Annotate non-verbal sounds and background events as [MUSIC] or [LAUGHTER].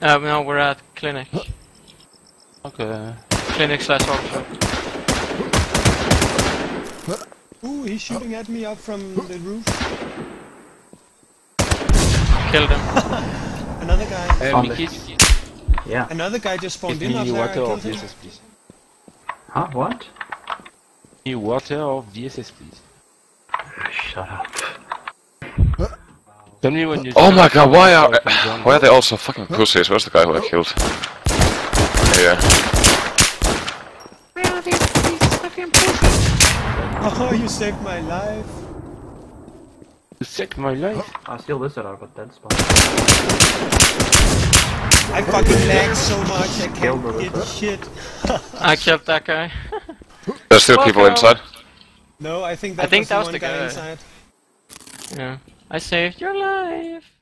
Uh, no, we're at clinic. Okay. Clinic slash officer. Ooh, he's shooting at me up from the roof. Killed him. [LAUGHS] Another guy. Uh, Found Mikis, Yeah. Another guy just spawned give in up me there. I water or killed him. VSS, please. Huh? What? Give me water or VSS, please. Shut up. Tell me when you. Oh my god, why are So I can join why are they all so fucking pussies? Where's the guy who I killed? Here. Oh, you saved my life. You saved my life. I still listed I got dead spot. I fucking lagged so much I Killed can't get shit. I killed that guy. There's still people Welcome. inside. No, I think I that think was that the was one the guy guy. inside. yeah. I saved your life.